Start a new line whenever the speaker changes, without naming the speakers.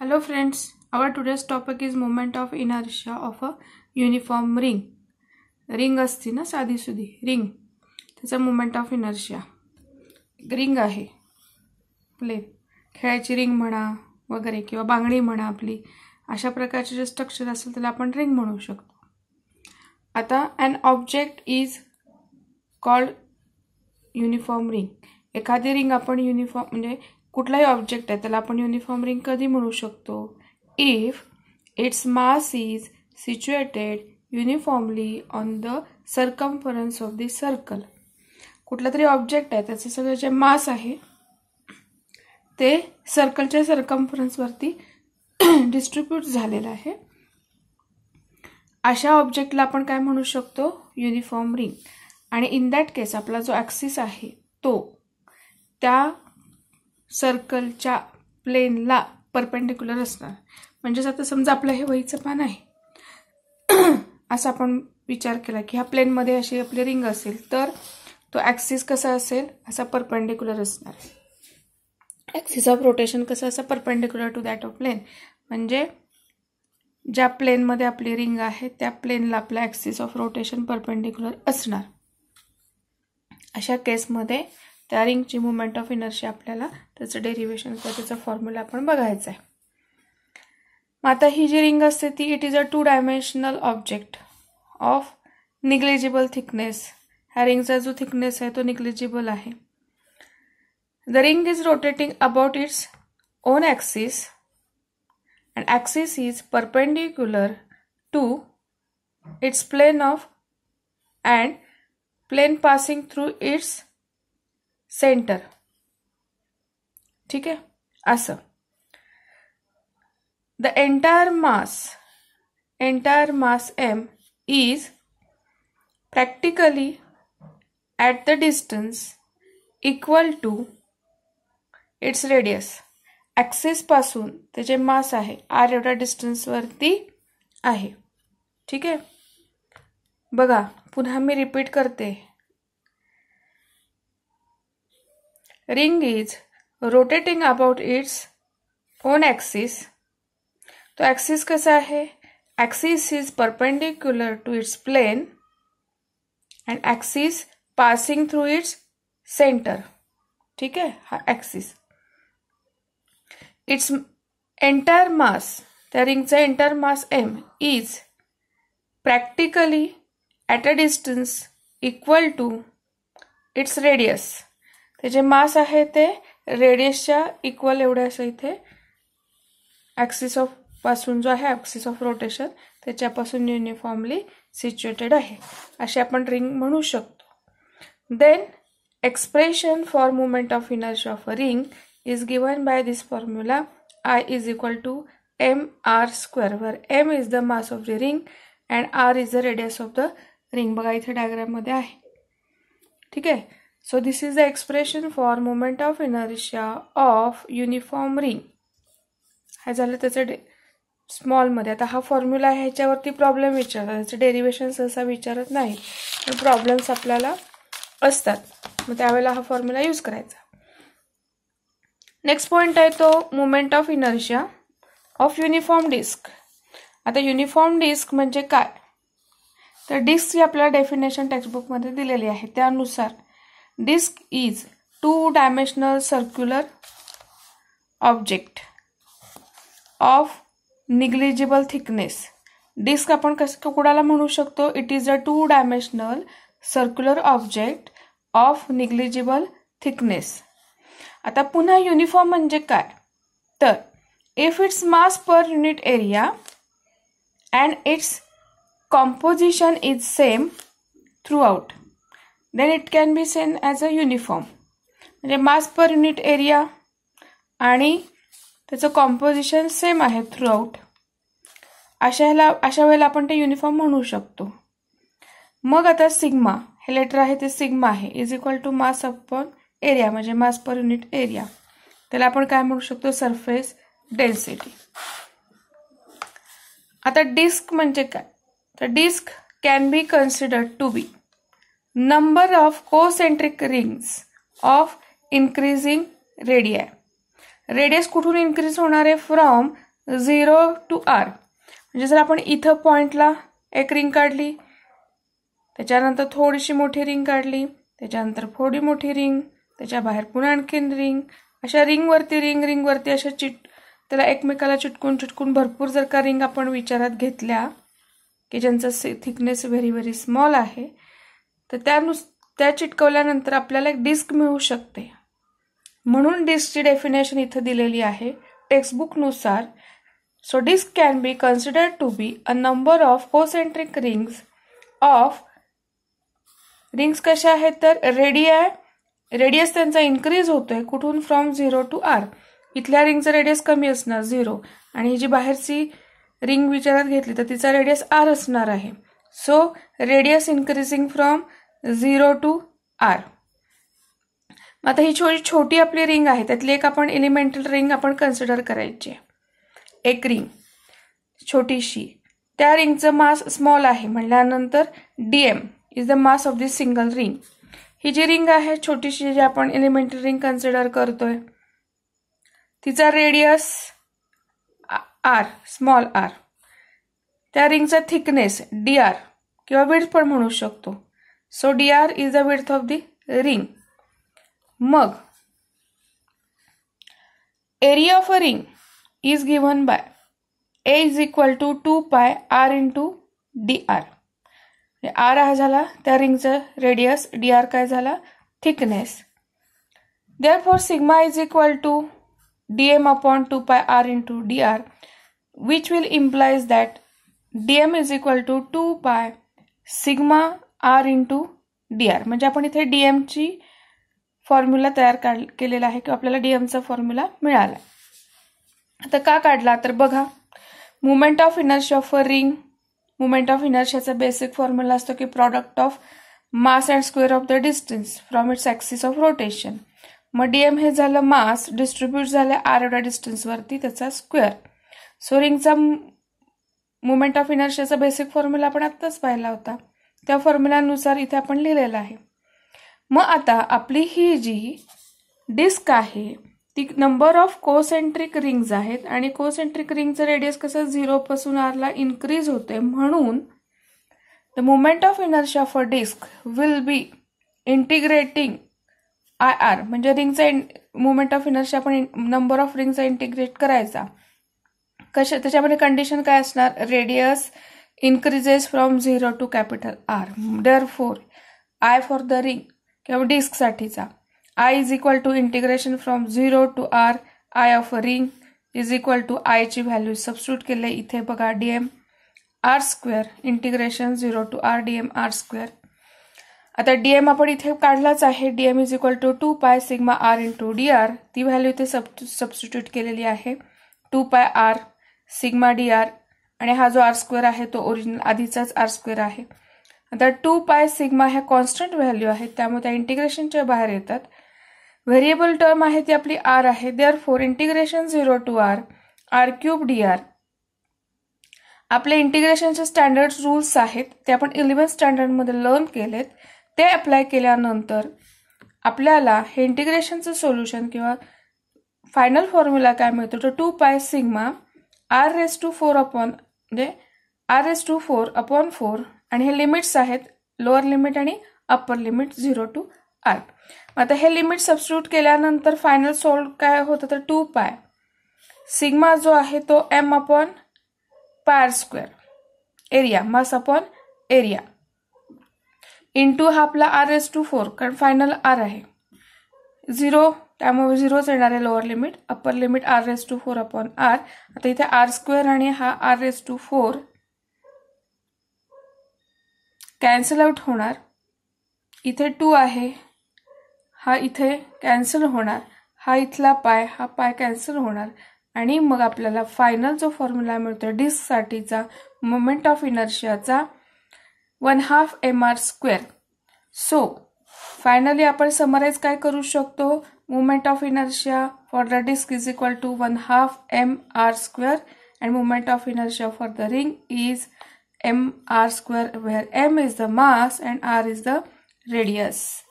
Hello friends, our today's topic is moment of inertia of a uniform ring. Ring असते ना साधी सुधी ring त्याचा मुमेंट ऑफ इनर्शिया रिंग आहे. Plain खेळायची रिंग म्हणा वगैरे किंवा बांगडी म्हणा आपली अशा प्रकारचे जे स्ट्रक्चर असेल त्याला आपण रिंग म्हणू शकतो. आता an object is called uniform ring एखादी रिंग आपण युनिफॉर्म म्हणजे कुठलाही ऑब्जेक्ट आहे त्याला आपण युनिफॉर्म रिंग कधी म्हणू शकतो? If its mass is situated uniformly on the circumference of the circle कुठला तरी ऑब्जेक्ट आहे त्याचं सगळं जे मास आहे ते सर्कलच्या सर्कम्फरन्सवरती डिस्ट्रीब्यूट झालेलं आहे. अशा ऑब्जेक्टला आपण काय म्हणू शकतो? युनिफॉर्म रिंग आणि इन दॅट केस आपला जो ॲक्सिस आहे तो त्या सर्कलच्या प्लेनला परपेंडिक्युलर असणार. म्हणजेच आता समजा आपलं हे वहीचं पान आहे. असा आपण विचार केला की ह्या प्लेनमध्ये अशी आपली रिंग असेल तर तो ॲक्सिस कसा असेल? असा परपेंडिक्युलर असणार. ॲक्सिस ऑफ रोटेशन कसं असं perpendicular to that of plane म्हणजे ज्या प्लेनमध्ये आपली रिंग आहे त्या प्लेनला आपला ॲक्सिस ऑफ रोटेशन परपेंडिक्युलर असणार. अशा केसमध्ये त्या रिंगची मुवमेंट ऑफ इनर्शी आपल्याला त्याचं डेरिव्हेशन किंवा त्याचा फॉर्म्युला आपण बघायचा आहे मग आता ही जी रिंग असते ती it is a two dimensional object of negligible thickness ह्या रिंगचा जो थिकनेस आहे तो निग्लिजिबल आहे. The ring is rotating about its own axis and axis is perpendicular to its plane of and plane passing through its centre. ठीक आहे? असं. The entire mass entire mass M is practically at the distance equal to its radius ॲक्सेसपासून त्याचे mass आहे R एवढ्या डिस्टन्सवरती आहे. ठीक आहे? बघा पुन्हा मी रिपीट करते. Ring is rotating about its own axis तो ॲक्सिस कसा आहे? Axis is perpendicular to its plane and axis passing through its centre ठीक आहे? हा ॲक्सिस इट्स एंटायर मास त्या रिंगचा entire mass M is practically at a distance equal to its radius त्याचे mass आहे ते रेडियसच्या इक्वल एवढे असं इथे ॲक्सिस ऑफपासून जो आहे ॲक्सिस ऑफ रोटेशन त्याच्यापासून युनिफॉर्मली सिच्युएटेड आहे. अशी आपण रिंग म्हणू शकतो. Then expression for movement of inertia of a ring is given by this formula I is equal to M R square where M is the mass of the ring and R is the radius of the ring बघा इथे डायग्राममध्ये आहे. ठीक आहे? So this is the expression for moment of inertia of uniform ring हे झालं त्याचं day स्मॉलमध्ये आता हा फॉर्म्युला आहे ह्याच्यावरती प्रॉब्लेम विचारतात. त्याचं डेरिवेशन सहसा विचारत नाही. तर प्रॉब्लेम्स आपल्याला असतात. मग त्यावेळेला हा फॉर्म्युला यूज करायचा. नेक्स्ट पॉईंट आहे तो moment of inertia of uniform disc आता युनिफॉर्म डिस्क म्हणजे काय? तर डिस्क ही आपल्याला डेफिनेशन टेक्स्टबुकमध्ये दिलेली आहे. त्यानुसार disc is two dimensional circular object of negligible thickness disc आपण कसं कुणाला म्हणू शकतो? It is a two dimensional circular object of negligible thickness आता पुन्हा युनिफॉर्म म्हणजे काय? तर if its mass per unit area and its composition is same throughout then it can be seen as a uniform म्हणजे mass per unit area आणि त्याचं composition same आहे throughout अशा ह्याला अशा वेळेला आपण ते युनिफॉर्म म्हणू शकतो. मग आता सिग्मा हे लेटर आहे ते सिग्मा आहे. Is equal to mass upon area म्हणजे मास पर युनिट एरिया त्याला आपण काय म्हणू शकतो? सरफेस डेन्सिटी आता डिस्क म्हणजे काय? तर disc can be considered to be number of concentric rings of increasing radii. Radius कुठून इन्क्रीज होणार आहे? फ्रॉम झिरो टू आर म्हणजे जर आपण इथं पॉइंटला एक रिंग काढली त्याच्यानंतर थोडीशी मोठी रिंग काढली त्याच्यानंतर थोडी मोठी रिंग त्याच्या बाहेर पुन्हा आणखीन रिंग अशा रिंगवरती रिंग रिंगवरती अशा चिट त्याला एकमेकाला चिटकून चिटकून भरपूर जर का रिंग आपण विचारात घेतल्या की ज्यांचा थिकनेस व्हेरी व्हेरी स्मॉल आहे तर त्यानुस त्या चिटकवल्यानंतर आपल्याला एक डिस्क मिळू शकते. म्हणून डिस्कची डेफिनेशन इथं दिलेली आहे टेक्स्टबुकनुसार. So disc can be considered to be a number of concentric rings of rings कशा आहेत तर? रेडिया रेडियस त्यांचा इन्क्रीज होतोय कुठून? फ्रॉम झिरो टू आर इथल्या रिंगचं रेडियस कमी असणार झिरो आणि ही जी बाहेरची रिंग विचारात घेतली तर तिचा रेडियस आर असणार आहे. So radius increasing from zero to R. आता ही छोटी छोटी आपली रिंग आहे त्यातली एक आपण एलिमेंटल रिंग आपण कन्सिडर करायची एक रिंग छोटीशी. त्या रिंगचं मास स्मॉल आहे म्हणल्यानंतर D M is the mass of this single ring ही जी रिंग आहे छोटीशी जी आपण एलिमेंटल रिंग कन्सिडर करतोय तिचा रेडियस आर स्मॉल आर त्या रिंगचा थिकनेस डी आर किंवा विड्थ पण म्हणू शकतो. So D R is the width of the ring मग area of a ring is given by A is equal to two pi R into D R R हा झाला त्या रिंगचं radius D R काय झाला? Thickness therefore sigma is equal to D M upon two pi R into D R which will implies that D M is equal to two pi sigma R into D R म्हणजे आपण इथे D एमची formula तयार काढ केलेला आहे किंवा आपल्याला D एमचा formula मिळाला आता का काढला? तर बघा moment of inertia for ring moment of इनर्शियाचा basic formula असतो की product of mass and square of the distance from its axis of rotation मग डी एम हे झालं मास डिस्ट्रीब्यूट झालं आर एवढ्या डिस्टन्सवरती त्याचा स्क्वेअर सो रिंगचा मुमेंट ऑफ इनर्शियाचा बेसिक फॉर्म्युला आपण आत्ताच पाहिला होता. त्या फॉर्म्युलानुसार इथे आपण लिहिलेलं आहे. मग आता आपली ही जी डिस्क आहे ती नंबर ऑफ कोसेंट्रिक रिंग्ज आहेत आणि कोसेंट्रिक रिंगचं रेडियस कसं झिरोपासून आरला इन्क्रीज होते म्हणून the moment of inertia for disc will be integrating I R म्हणजे रिंगचा मुवमेंट ऑफ इनर्शिया आपण नंबर ऑफ रिंगचा इंटिग्रेट करायचा. कशा त्याच्यामध्ये कंडिशन काय असणार? Radius increases from zero to capital R therefore I for the ring किंवा डिस्कसाठीचा I is equal to integration from zero to R I of a ring is equal to आयची value substitute केले. इथे बघा D M R square integration zero to R D M R square आता D M आपण इथे काढलाच आहे. D M is equal to two pi sigma R into D R ती व्हॅल्यू इथे सब सबस्टिट्यूट केलेली आहे. टू पाय आर सिग्मा डी आर आणि हा जो आर स्क्वेअर आहे तो ओरिजिनल आधीचाच आर स्क्वेअर आहे. आता टू पाय सिग्मा ह्या कॉन्स्टंट व्हॅल्यू आहेत त्यामुळे त्या इंटिग्रेशनच्या बाहेर येतात. व्हेरिएबल टर्म आहे ती आपली आर आहे therefore integration zero to R R cube D R आपले इंटिग्रेशनचे स्टँडर्ड रूल्स आहेत ते आपण इलेव्हन्थ स्टँडर्डमध्ये लर्न केलेत ते अप्लाय केल्यानंतर आपल्याला हे इंटिग्रेशनचं सोल्युशन किंवा फायनल फॉर्म्युला काय मिळतो? तर two pi sigma R raise to four upon म्हणजे R S to four upon four आणि हे लिमिट्स आहेत लोअर लिमिट आणि upper limit zero to R आता हे लिमिट सबस्टिट्यूट केल्यानंतर फायनल सॉल्व काय होतं तर टू पाय सिग्मा जो आहे तो M upon pi R square area mass upon area into हा आपला आर एस टू फोर कारण फायनल आर आहे. झिरो त्यामुळे झिरोच येणार आहे lower limit upper limit R S to four upon R आता इथे आर स्क्वेअर आणि हा R S to four cancel out होणार. इथे टू आहे. हा इथे कॅन्सल होणार. हा इथला पाय हा पाय कॅन्सल होणार. आणि मग आपल्याला फायनल जो फॉर्म्युला मिळतो डिस्कसाठीचा moment of इनर्शियाचा one half M R square so finally आपण समराईज काय करू शकतो? Moment of inertia for the disk is equal to 1 half m r square and moment of inertia for the ring is m r square where m is the mass and r is the radius.